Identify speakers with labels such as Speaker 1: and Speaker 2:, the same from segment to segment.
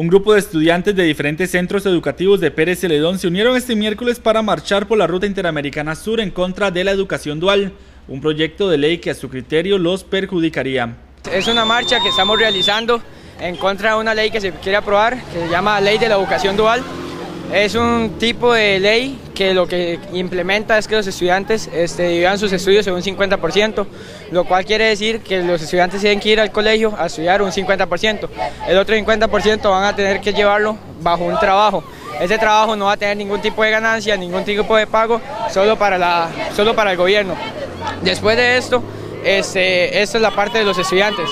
Speaker 1: Un grupo de estudiantes de diferentes centros educativos de Pérez Celedón se unieron este miércoles para marchar por la Ruta Interamericana Sur en contra de la educación dual, un proyecto de ley que a su criterio los perjudicaría.
Speaker 2: Es una marcha que estamos realizando en contra de una ley que se quiere aprobar, que se llama Ley de la Educación Dual, es un tipo de ley que lo que implementa es que los estudiantes este, dividan sus estudios en un 50%, lo cual quiere decir que los estudiantes tienen que ir al colegio a estudiar un 50%. El otro 50% van a tener que llevarlo bajo un trabajo. Ese trabajo no va a tener ningún tipo de ganancia, ningún tipo de pago, solo para, la, solo para el gobierno. Después de esto, este, esta es la parte de los estudiantes.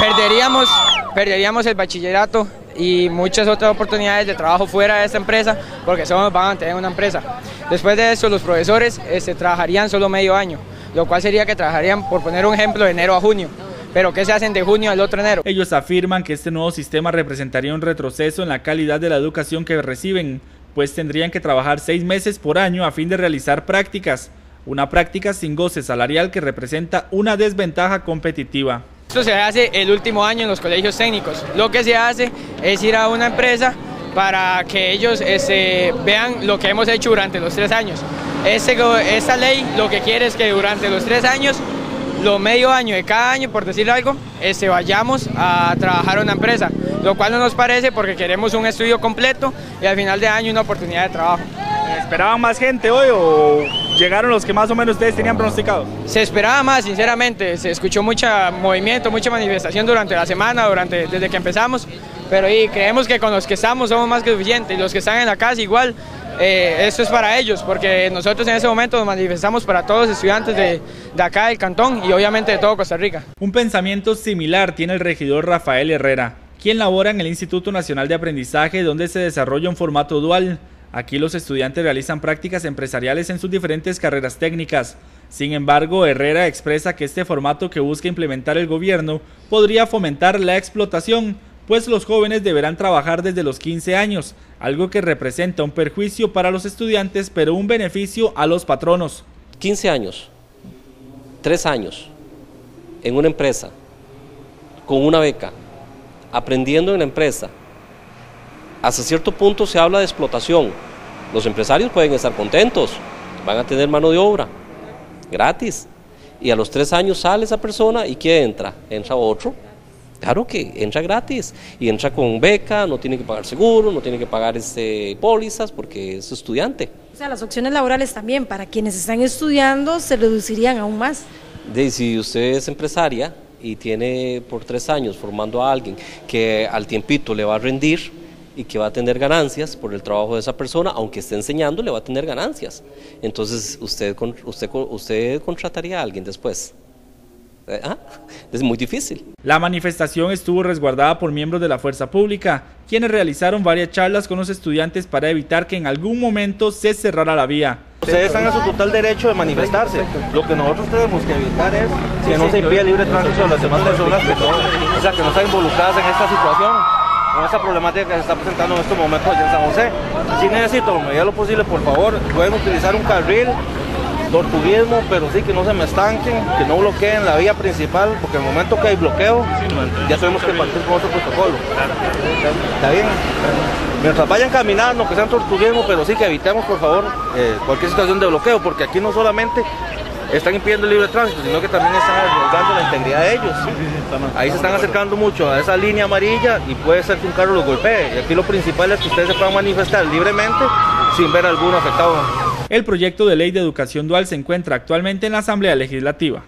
Speaker 2: Perderíamos, perderíamos el bachillerato y muchas otras oportunidades de trabajo fuera de esta empresa porque solo van a tener una empresa. Después de eso los profesores este, trabajarían solo medio año, lo cual sería que trabajarían, por poner un ejemplo, de enero a junio. Pero ¿qué se hacen de junio al otro enero?
Speaker 1: Ellos afirman que este nuevo sistema representaría un retroceso en la calidad de la educación que reciben, pues tendrían que trabajar seis meses por año a fin de realizar prácticas, una práctica sin goce salarial que representa una desventaja competitiva.
Speaker 2: Se hace el último año en los colegios técnicos. Lo que se hace es ir a una empresa para que ellos este, vean lo que hemos hecho durante los tres años. Este, esta ley lo que quiere es que durante los tres años, lo medio año de cada año, por decir algo, este, vayamos a trabajar a una empresa, lo cual no nos parece porque queremos un estudio completo y al final de año una oportunidad de trabajo.
Speaker 1: ¿Esperaban más gente hoy o llegaron los que más o menos ustedes tenían pronosticado?
Speaker 2: Se esperaba más, sinceramente. Se escuchó mucho movimiento, mucha manifestación durante la semana, durante, desde que empezamos. Pero y creemos que con los que estamos somos más que suficientes. Y los que están en la casa igual, eh, esto es para ellos, porque nosotros en ese momento nos manifestamos para todos los estudiantes de, de, acá del cantón y obviamente de todo Costa Rica.
Speaker 1: Un pensamiento similar tiene el regidor Rafael Herrera, quien labora en el Instituto Nacional de Aprendizaje donde se desarrolla un formato dual. Aquí los estudiantes realizan prácticas empresariales en sus diferentes carreras técnicas. Sin embargo, Herrera expresa que este formato que busca implementar el gobierno podría fomentar la explotación, pues los jóvenes deberán trabajar desde los 15 años, algo que representa un perjuicio para los estudiantes, pero un beneficio a los patronos.
Speaker 3: 15 años, 3 años, en una empresa, con una beca, aprendiendo en la empresa, hasta cierto punto se habla de explotación. Los empresarios pueden estar contentos, van a tener mano de obra gratis. Y a los tres años sale esa persona y ¿quién entra? Entra otro. Claro que entra gratis y entra con beca, no tiene que pagar seguro, no tiene que pagar este, pólizas porque es estudiante.
Speaker 4: O sea, las opciones laborales también para quienes están estudiando se reducirían aún más.
Speaker 3: De, si usted es empresaria y tiene por tres años formando a alguien que al tiempito le va a rendir, y que va a tener ganancias por el trabajo de esa persona, aunque esté enseñando, le va a tener ganancias. Entonces, usted, usted, usted contrataría a alguien después. Eh, ¿Ah? Es muy difícil.
Speaker 1: La manifestación estuvo resguardada por miembros de la fuerza pública, quienes realizaron varias charlas con los estudiantes para evitar que en algún momento se cerrara la vía.
Speaker 5: Ustedes están a su total derecho de manifestarse. Lo que nosotros tenemos que evitar es que no se impida el libre tránsito de las demás personas que, o sea, que no están involucradas en esta situación con esta problemática que se está presentando en estos momentos allá en San José. Si necesito lo medida lo posible, por favor, pueden utilizar un carril, tortuguismo, pero sí que no se me estanquen, que no bloqueen la vía principal, porque en el momento que hay bloqueo, ya sabemos que partir con otro protocolo. ¿Está bien? Mientras vayan caminando, que sean tortuguismo, pero sí que evitemos, por favor, eh, cualquier situación de bloqueo, porque aquí no solamente están impidiendo el libre tránsito, sino que también están arriesgando la integridad de ellos. Ahí se están acercando mucho a esa línea amarilla y puede ser que un carro los golpee. Y aquí lo principal es que ustedes se puedan manifestar libremente sin ver alguno afectado.
Speaker 1: El proyecto de ley de educación dual se encuentra actualmente en la Asamblea Legislativa.